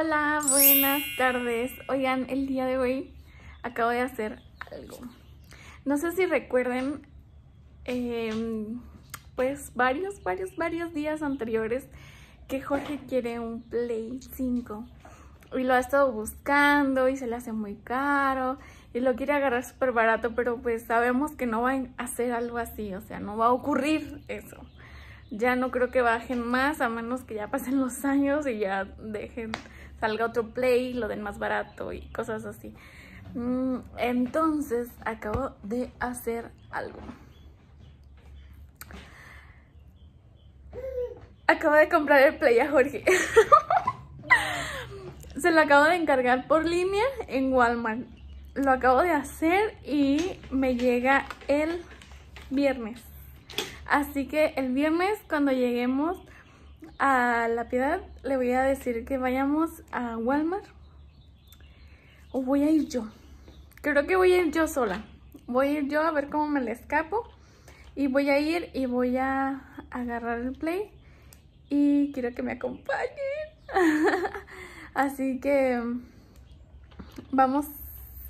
Hola, buenas tardes. Oigan, el día de hoy acabo de hacer algo. No sé si recuerden, eh, pues varios, varios, varios días anteriores que Jorge quiere un Play 5. Y lo ha estado buscando y se le hace muy caro y lo quiere agarrar súper barato, pero pues sabemos que no va a hacer algo así, o sea, no va a ocurrir eso. Ya no creo que bajen más, a menos que ya pasen los años y ya dejen, salga otro play, lo den más barato y cosas así. Mm, entonces, acabo de hacer algo. Acabo de comprar el play a Jorge. Se lo acabo de encargar por línea en Walmart. Lo acabo de hacer y me llega el viernes. Así que el viernes cuando lleguemos a La Piedad le voy a decir que vayamos a Walmart. O voy a ir yo. Creo que voy a ir yo sola. Voy a ir yo a ver cómo me le escapo. Y voy a ir y voy a agarrar el play. Y quiero que me acompañen. Así que vamos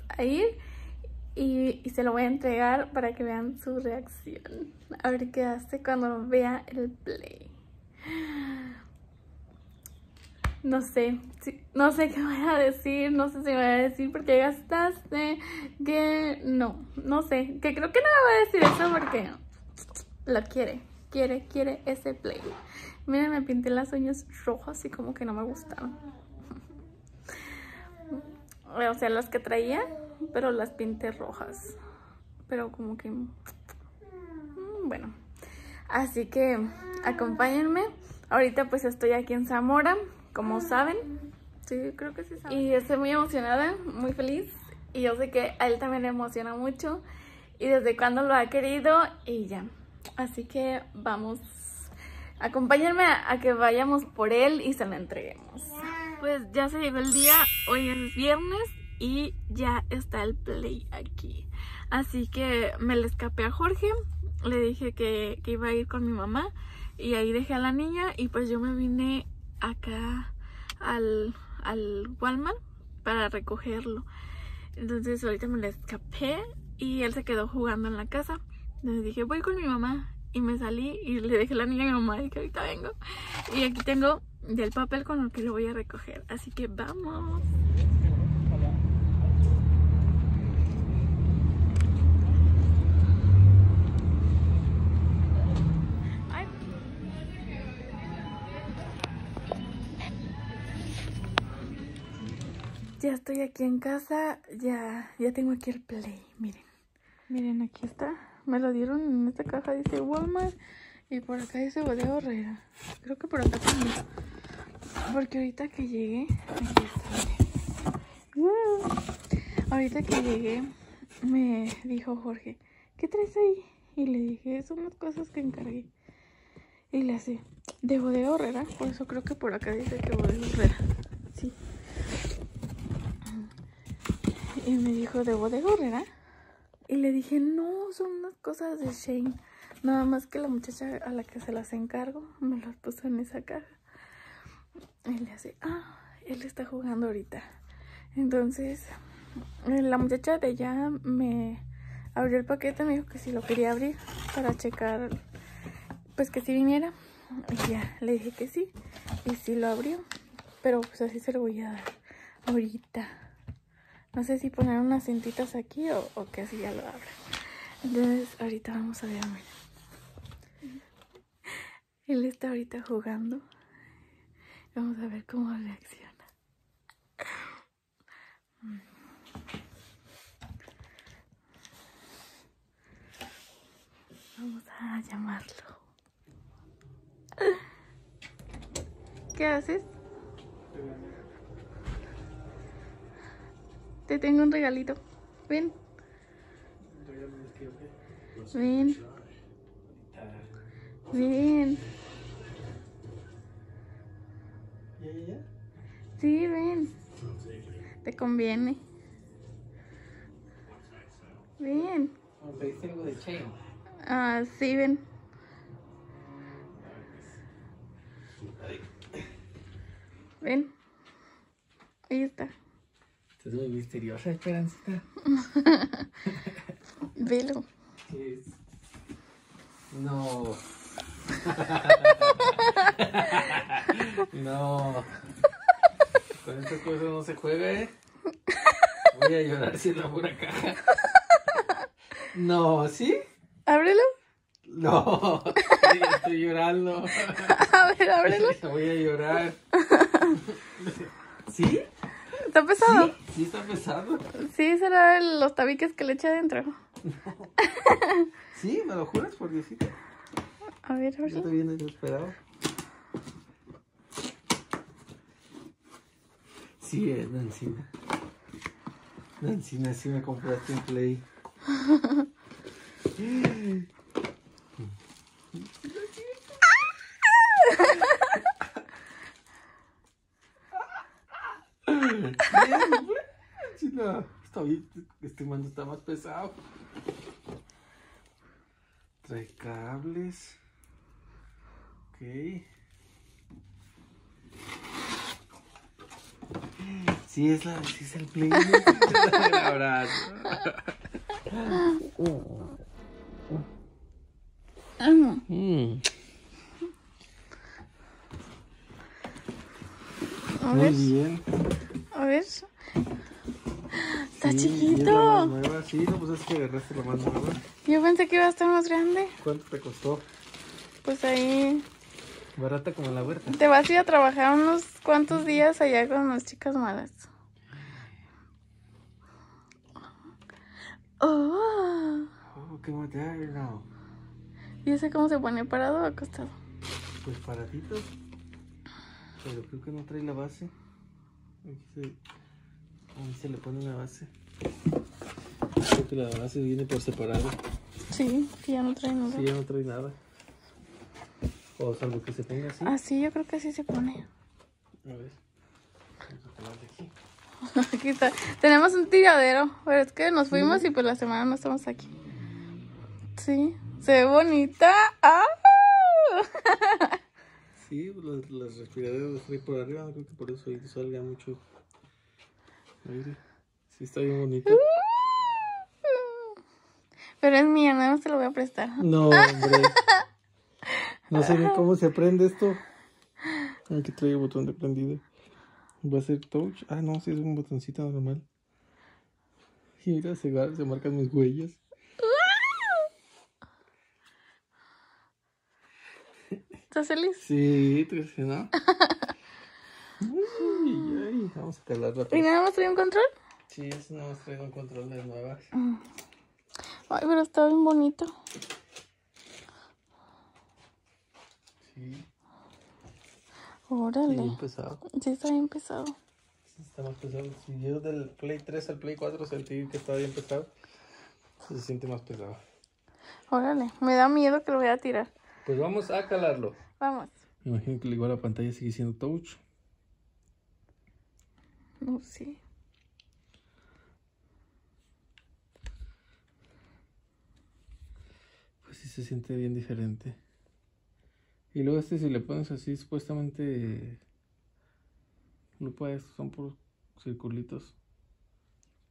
a ir y, y, se lo voy a entregar para que vean su reacción. A ver qué hace cuando vea el play. No sé, no sé qué voy a decir, no sé si voy a decir porque gastaste, que no, no sé, que creo que no me va a decir eso porque lo quiere, quiere, quiere ese play. Miren, me pinté las uñas rojas y como que no me gustaron. O sea, las que traía, pero las pinté rojas. Pero como que... Mm, bueno. Así que acompáñenme. Ahorita pues estoy aquí en Zamora, como saben. Sí, creo que sí saben. Y estoy muy emocionada, muy feliz. Y yo sé que a él también le emociona mucho. Y desde cuando lo ha querido y ya. Así que vamos. Acompáñenme a, a que vayamos por él y se lo entreguemos. Pues ya se llegó el día, hoy es viernes y ya está el play aquí. Así que me le escapé a Jorge, le dije que, que, iba a ir con mi mamá y ahí dejé a la niña y pues yo me vine acá al, al Walmart para recogerlo. Entonces ahorita me le escapé y él se quedó jugando en la casa. Entonces dije voy con mi mamá y me salí y le dejé la niña a mi mamá y que ahorita vengo. Y aquí tengo del papel con el que lo voy a recoger. Así que vamos. Ya estoy aquí en casa, ya, ya tengo aquí el play, miren. Miren, aquí está. Me lo dieron en esta caja, dice Walmart. Y por acá dice Bodega Herrera. Creo que por acá también. Porque ahorita que llegué... Aquí está, uh, ahorita que llegué, me dijo Jorge, ¿qué traes ahí? Y le dije, son unas cosas que encargué. Y le hace, de Bodega Herrera. Por eso creo que por acá dice que Bodega Herrera. Sí. Y me dijo, ¿de Bodega Herrera? Y le dije, no, son unas cosas de Shane. Nada más que la muchacha a la que se las encargo me las puso en esa caja. Y le hace, ah, él está jugando ahorita. Entonces, la muchacha de allá me abrió el paquete, me dijo que si lo quería abrir para checar, pues que si viniera. Y ya, le dije que sí. Y sí lo abrió. Pero pues así se lo voy a dar ahorita. No sé si poner unas cintitas aquí o, o que así ya lo abra. Entonces, ahorita vamos a ver. Él está ahorita jugando. Vamos a ver cómo reacciona. Vamos a llamarlo. ¿Qué haces? Te tengo un regalito. Ven. Ven. Ven. Sí, ven. Te conviene. Ven. Ah, sí, ven. Ven. Ahí está. Estás muy misteriosa, Esperancita. Velo. ¿Qué es? No. no. Con estas cosas no se juega, ¿eh? Voy a llorar si es la pura caja. No, ¿sí? Ábrelo. No, estoy llorando. A ver, ábrelo. Voy a llorar. ¿Sí? ¿Está pesado? Sí, sí está pesado. Sí, será los tabiques que le eché adentro. ¿Sí? ¿Me lo juras por Diosito? A ver, a Yo ver. estoy bien desesperado. Sí, es Nancina. Nancina, sí me compraste un play. Nancina. Está bien, este mando está más pesado. Trae cables. Ok. Sí es la, sí es el play. Un abrazo. Mm. A Muy ver, bien. a ver. Está Sí, chiquito. y es la más nueva. Sí, no, pues es que agarraste la más nueva. Yo pensé que iba a estar más grande. ¿Cuánto te costó? Pues ahí Barata como la huerta. te vas a ir a trabajar unos cuantos días allá con las chicas malas. Oh, Oh, qué moderno. ¿y ese cómo se pone parado o acostado? Pues paradito. Pero creo que no trae la base. Aquí se, ahí se le pone una base. Creo que la base viene por separado. Sí, que ya no trae nada. Sí, ya no trae nada. O salvo que se ponga así. Ah, sí, yo creo que así se pone. A ver. Aquí. Aquí está. Tenemos un tiradero, pero es que nos fuimos y pues la semana no estamos aquí. Sí, se ve bonita. ¡Ah! Sí, las, las respiraderas las trae por arriba. No creo que por eso ahí salga mucho Sí, está bien bonito. Pero es mía, nada más te lo voy a prestar. No, hombre. No sé ni cómo se prende esto. Aquí trae el botón de prendido. Va a ser touch. Ah, no, sí es un botoncito normal. Y mira, se, va- se marcan mis huellas. ¿Estás feliz? Sí, dices, ¿no? Vamos a calarla. ¿Y nada más trae un control? Sí, es nada más trae un control de nuevas. Ay, pero está bien bonito. Sí, Órale. bien pesado. Sí, está bien pesado. Sí, está más pesado. Si yo del Play 3 al Play 4 sentí que estaba bien pesado, se siente más pesado. Órale. Me da miedo que lo voy a tirar. Pues vamos a calarlo. Vamos. Me imagino que igual la pantalla sigue siendo touch. No, sí. Pues sí se siente bien diferente. Y luego este si le pones así, supuestamente lupa estos son puros circulitos.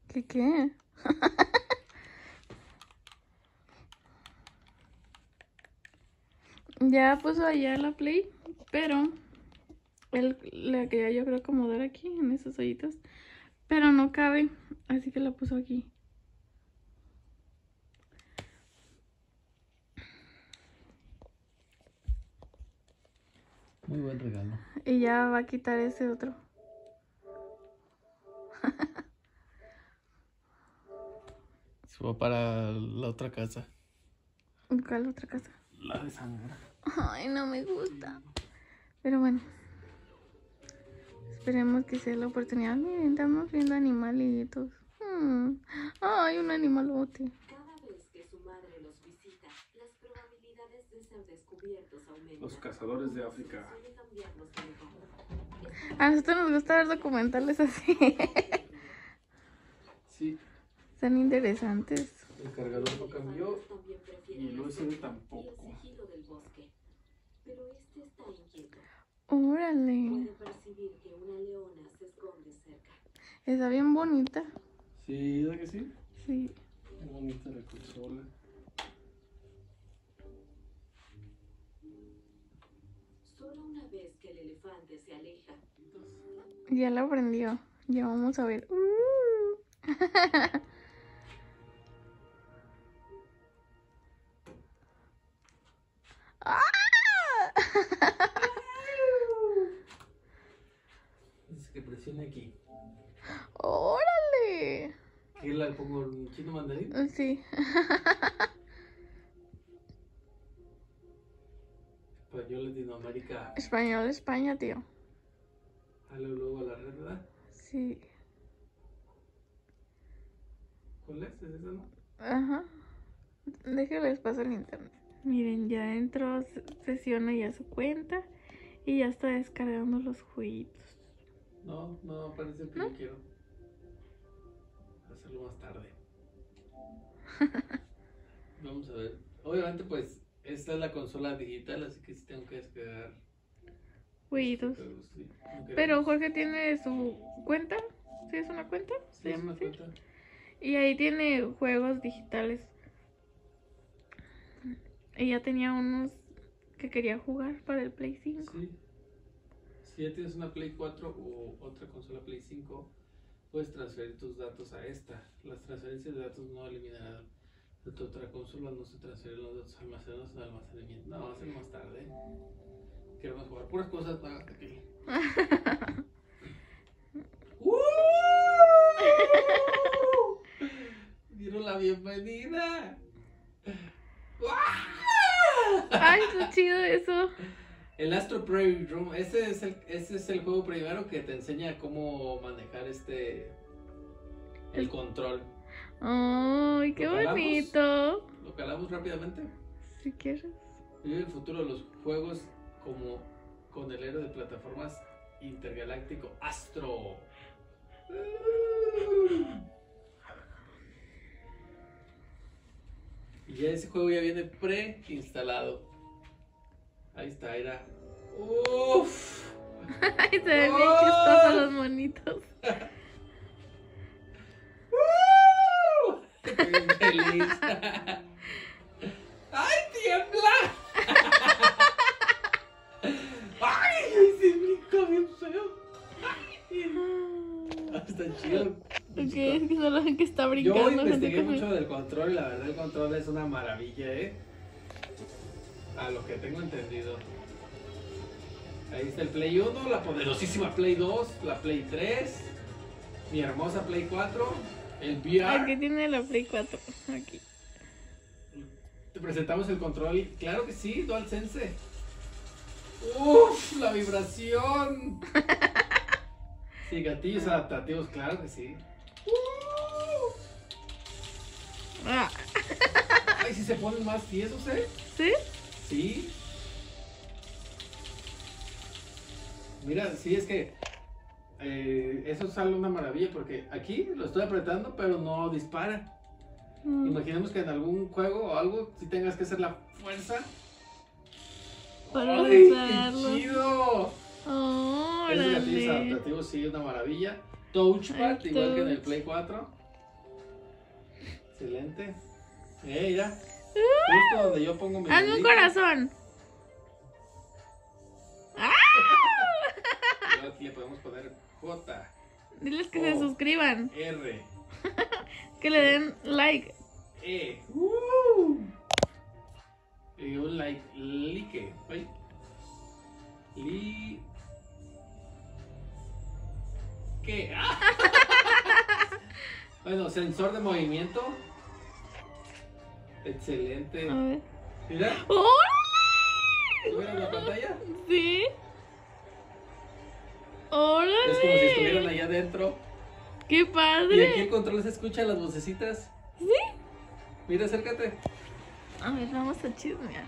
¿Qué qué? ya puso allá la play, pero él la quería yo creo acomodar aquí en esos hoyitos, pero no cabe, así que la puso aquí. Muy buen regalo. Y ya va a quitar ese otro. Se va para la otra casa. ¿Cuál otra casa? La de Sandra. Ay, no me gusta. Pero bueno. Esperemos que sea la oportunidad. Miren, estamos viendo animalitos. Hmm. Ay, un animalote. Cada vez que su madre los visita, las probabilidades de ser descubiertos aumentan. Los cazadores de África. A nosotros nos gusta ver documentales así. Sí, Están interesantes. el cargador no cambió y el USB tampoco. el sigilo del bosque. Pero este está inquieto. Órale. Puede percibir que una leona se esconde cerca. Está bien bonita. Sí, ¿verdad que sí? Sí. Qué bonita la consola. Solo una vez que el elefante se aleja, Ya la aprendió. Ya vamos a ver. Uh. ¡Ah! Dice que presione aquí. ¡Órale! ¿Qué la pongo en chino mandarín? Sí. Español Latinoamérica. Español, España, tío. Dale luego a la red, ¿verdad? Sí. ¿Cuál es? ¿Es esa, no? Ajá. Déjales paso el internet. Miren, ya entró, se- sesiona ya su cuenta y ya está descargando los jueguitos. No, no, parece que yo quiero hacerlo más tarde. Vamos a ver. Obviamente, pues, esta es la consola digital, así que sí tengo que descargar. Jueguitos. juegos, sí. No Pero Jorge tiene su cuenta. ¿Sí es una cuenta? Sí, ¿Se es llama una así? cuenta. Y ahí tiene juegos digitales. Ella tenía unos que quería jugar para el Play 5. Sí. Si ya tienes una Play 4 o otra consola Play 5, puedes transferir tus datos a esta. Las transferencias de datos no eliminarán de tu otra consola, no se transfieren los datos almacenados en almacenamiento. No, va a ser más tarde. Queremos jugar puras cosas para aquí. Dieron la bienvenida. Ay, está chido eso. El Astro Playroom, ese es el, ese es el juego primero que te enseña cómo manejar este el control. Ay, qué bonito. Lo calamos rápidamente. Si quieres. Vive el futuro de los juegos como con el héroe de plataformas intergaláctico Astro. Y ya ese juego ya viene preinstalado. Ahí está, era. Uff. Ay, se ven bien ¡Oh! chistosos los monitos. Bien feliz. ¡Ay, tiembla! ¡Ay! Se brinca bien feo. Ay, Está chido. Ok, es que solo que está Yo brincando. junto investigué mucho del control y la verdad el control es una maravilla, ¿eh? A lo que tengo entendido. Ahí está el Play 1, la poderosísima Play 2, la Play 3, mi hermosa Play 4, el VR. Aquí tiene la Play 4. Aquí. Te presentamos el control. y- Claro que sí, DualSense. ¡Uf! La vibración. Sí, gatillos adaptativos, claro que sí. Ah, Ay, si se ponen más tiesos, ¿eh? ¿Sí? Sí. Mira, sí, es que eh, eso sale una maravilla porque aquí lo estoy apretando, pero no dispara. Mm. Imaginemos que en algún juego o algo, si tengas que hacer la fuerza. Para ¡Ay, qué chido! Gatillos Órale. adaptativos sí, una maravilla. Touchpad, igual que en el. Play 4. Excelente. Eh, mira. Justo donde yo pongo mi Hazme un corazón. ¡Ah! Aquí le podemos poner J, Diles que se suscriban. R, Que le den like. E. ¡Uh! Y un like, like. Ay. Li. ¿Qué? ¡Ah! bueno, sensor de movimiento. Excelente. A ver. Mira, ¡Órale! ¿tú ves la pantalla? Sí. Es como si estuvieran allá adentro. ¡Qué Y aquí el padre! control se escucha las vocecitas. ¿Sí? Mira, acércate. A ver, vamos a chismear.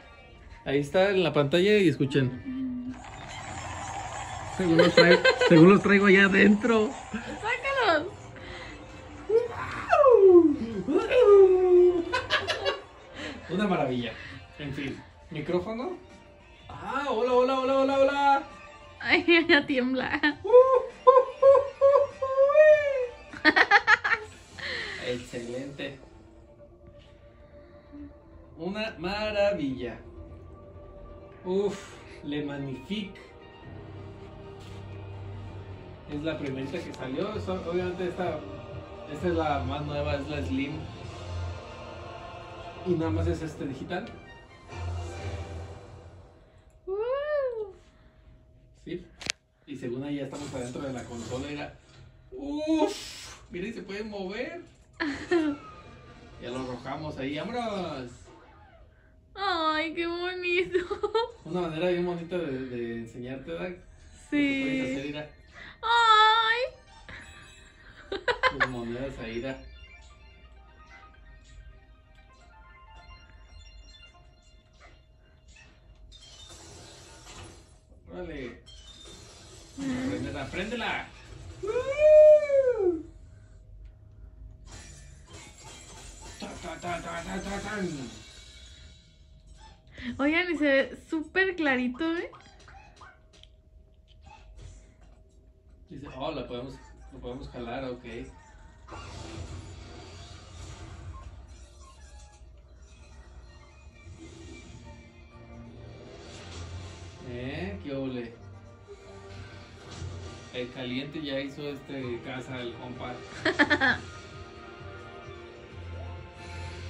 Ahí está en la pantalla y escuchen. Según los traigo, según los traigo allá adentro. ¡Sácalos! Una maravilla. En fin. ¿Micrófono? Ah, hola, hola, hola, hola, hola. Ay, ya tiembla. Excelente. Una maravilla. Uf, Le Magnifique. Es la primerita que salió. Obviamente esta, esta es la más nueva, es la Slim. Y nada más es este digital. Sí. Y según ahí ya estamos adentro de la consola. Era. Uff. Miren, se puede mover. ya lo arrojamos ahí. ¡Vámonos! Ay, qué bonito. Una manera bien bonita de, de enseñarte, ¿verdad? Lo que puedes hacer, Sí. mira, Ay. tus monedas ahí, mira. Préndela. Oigan, y se ve súper clarito, ¿eh? Dice, oh, lo podemos, lo podemos jalar, ok. Eh, qué ole. El caliente ya hizo este casa del compa.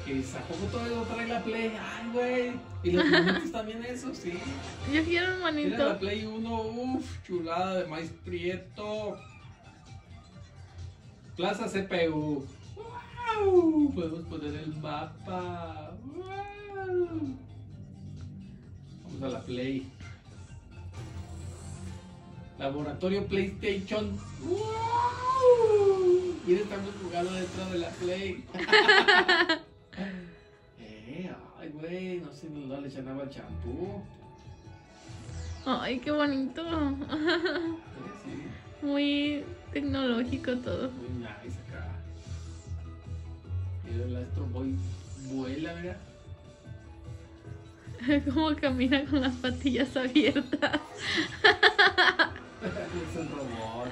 Y dice, ¿a poco todavía no trae la play? Ay, güey. Y los monitos también eso, sí. Yo quiero un Mira la. Play 1, uff, chulada de maíz prieto. Plaza CPU. ¡Wow! Podemos poner el mapa. ¡Wow! Vamos a la Play. Laboratorio PlayStation. ¡Wow! Mira, estamos jugando dentro de la Play. eh, ay, güey, no sé, no le echan agua al champú. Ay, qué bonito. Eh, sí. Muy tecnológico todo. Muy nice acá. Mira el Astro Boy vuela, mira. Cómo camina con las patillas abiertas. es un robot.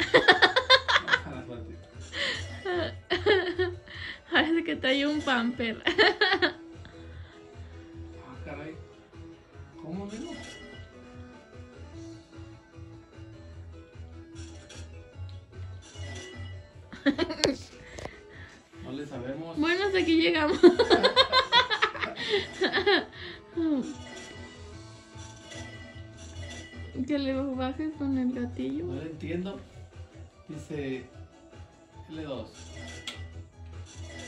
Parece que trae un pamper. Ah, caray. ¿Cómo no? No le sabemos. Bueno, hasta aquí llegamos. Que le bajes con el gatillo. No le entiendo. Dice L2.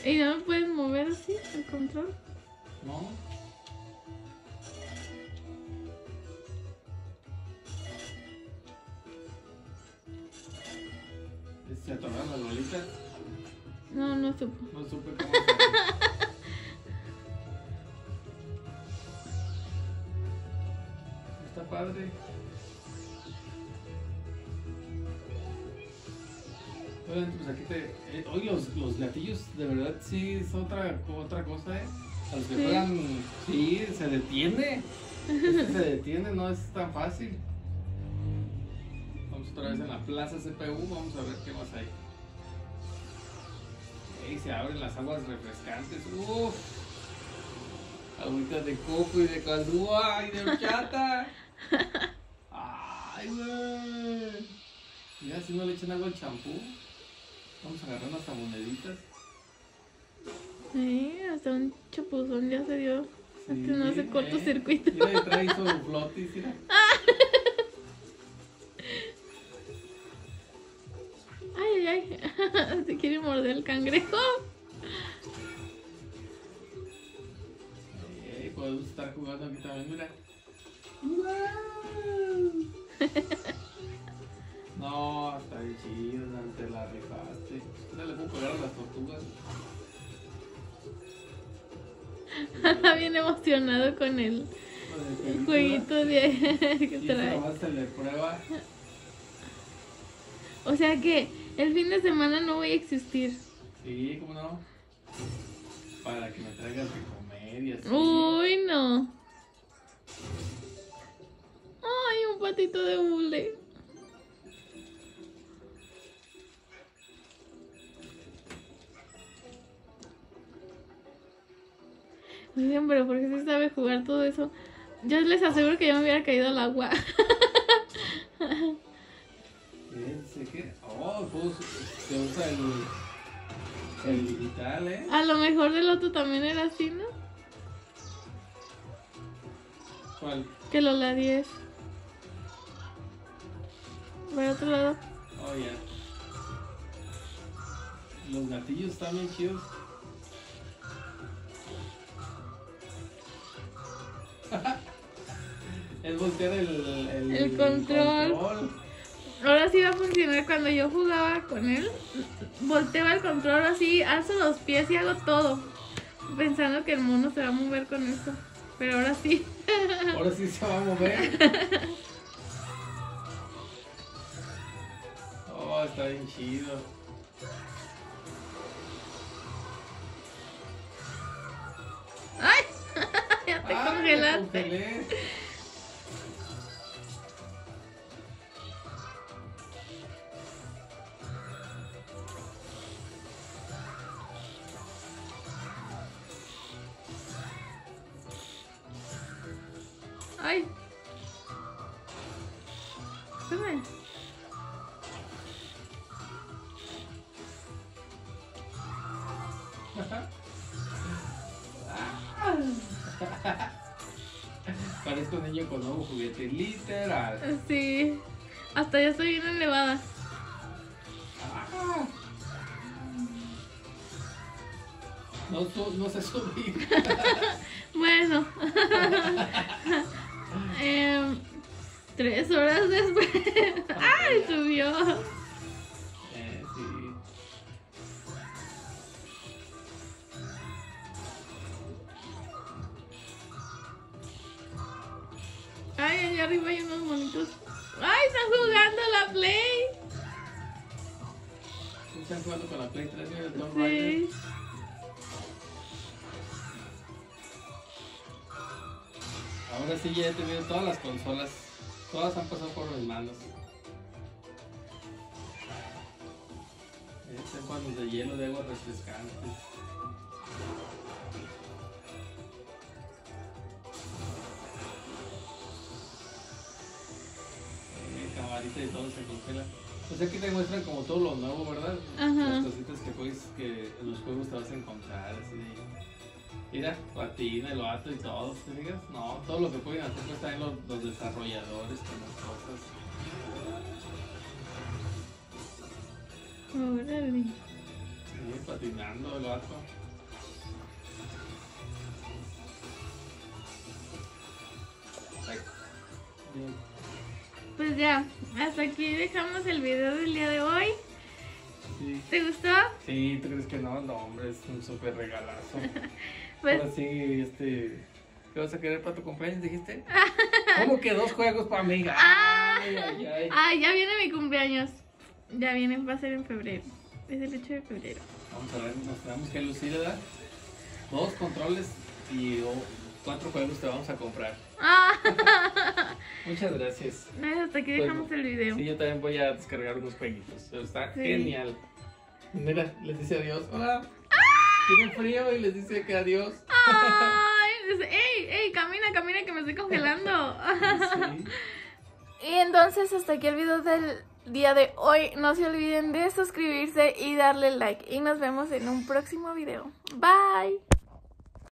¿Y no me puedes mover así el control? ¿No? ¿Se atoraron las bolitas? No, no supo. No supe cómo. Está padre. Obviamente, pues aquí te. eh, hoy los, los gatillos, de verdad, sí es otra, otra cosa, ¿eh? A los que Sí. juegan, sí, se detiene. Este se detiene, no es tan fácil. Vamos otra vez en la plaza CPU, vamos a ver qué más hay. Ey, se abren las aguas refrescantes. Uff. Agüitas de coco y de caldúa y de horchata. Ay, güey. Mira, si no le echan agua al champú. Vamos a agarrar unas moneditas. Sí, hasta un chapuzón ya se dio. Sí, Este no hace eh. cortocircuito. Mira, trae su flotis, mira. Ay, ay, ay. Se quiere morder el cangrejo. Ey, podemos estar jugando aquí también, mira. No, está bien chido, te la rifaste. No le puedo pegar a las tortugas. Está bien emocionado con el, el jueguito de que trae. prueba. O sea que el fin de semana no voy a existir. Sí, cómo no. Para que me traigas de comer y así. Uy, no. Ay, un patito de hule. Dicen, pero ¿por qué se sabe jugar todo eso? Yo les aseguro que yo me hubiera caído al agua. Que. Oh, pues se usa el. El digital, ¿eh? A lo mejor del otro también era así, ¿no? ¿Cuál? Que lo la 10. Por otro lado. Oh, ya. Los gatillos están bien chidos. Es voltear el, el, El control. Ahora sí va a funcionar cuando yo jugaba con él. Volteo el control así, alzo los pies y hago todo. Pensando que el mono se va a mover con esto. Pero ahora sí. Ahora sí se va a mover. Oh, está bien chido. ¡Ay! ya te Ah, me congelaste. Hasta ya estoy bien elevada. No, no sé subir. Bueno. Em, tres horas después. ¡Ay! Subió. Eh, sí. Ay, allá arriba hay unos monitos. ¡Ay! Están jugando la Play. ¿Están jugando con la Play 3 de Tomb Raider? Sí. Ahora sí ya he tenido todas las consolas. Todas han pasado por mis manos. Están cuando de hielo de agua refrescante. Y todo se congela. O sea que te muestran como todo lo nuevo, ¿verdad? Ajá. Las cositas que puedes, que en los juegos te vas a encontrar, así. Mira, patina, el vato y todo, ¿te fijas? No, todo lo que pueden hacer pues también los, los desarrolladores con las cosas. Órale. Sí, patinando el vato. Bien. Pues ya, hasta aquí dejamos el video del día de hoy. Sí. ¿Te gustó? Sí, ¿tú crees que no? No, hombre, es un súper regalazo. Pues Ahora sí, este... ¿Qué vas a querer para tu cumpleaños, dijiste? ¿Cómo que dos juegos para mí? Ay, ay, ay. Ay, ya viene mi cumpleaños. Ya viene, va a ser en febrero. Es el 8 de febrero. Vamos a ver, nos tenemos que lucir, ¿verdad? Dos controles y oh, cuatro juegos te vamos a comprar. Ah, Muchas gracias. hasta aquí dejamos el video. Sí, yo también voy a descargar unos jueguitos. Está Sí. genial. Mira, les dice adiós. Hola. Tiene frío y les dice que adiós. Ay, dice, ey, ey, camina, camina que me estoy congelando. Sí. Y entonces hasta aquí el video del día de hoy. No se olviden de suscribirse y darle like. Y nos vemos en un próximo video. Bye.